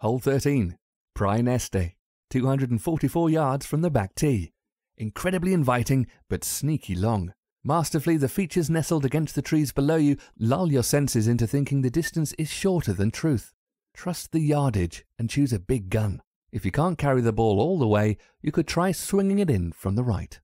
Hole 13, Praeneste, 244 yards from the back tee. Incredibly inviting, but sneaky long. Masterfully, the features nestled against the trees below you lull your senses into thinking the distance is shorter than truth. Trust the yardage and choose a big gun. If you can't carry the ball all the way, you could try swinging it in from the right.